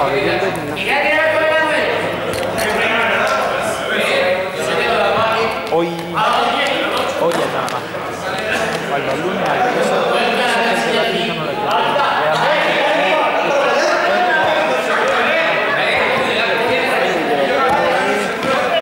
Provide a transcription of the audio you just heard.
Hoy, hoy